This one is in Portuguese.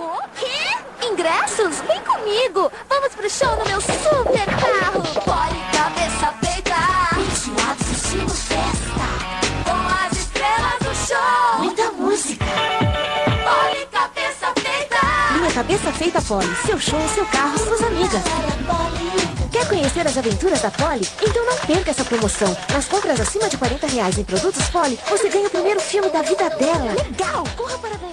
Pagou? Quê? Ingressos? Vem comigo! Vamos pro show no meu super carro! Pode cabeça feita! Enjoados estilo festa! Com as estrelas do show! Muita música! Poli cabeça feita! Minha cabeça feita Poli. Seu show, seu carro, suas amigas. Quer conhecer as aventuras da Poli? Então não perca essa promoção. Nas compras acima de 40 reais em produtos Poli, você ganha o primeiro filme da vida dela. Legal! Corra para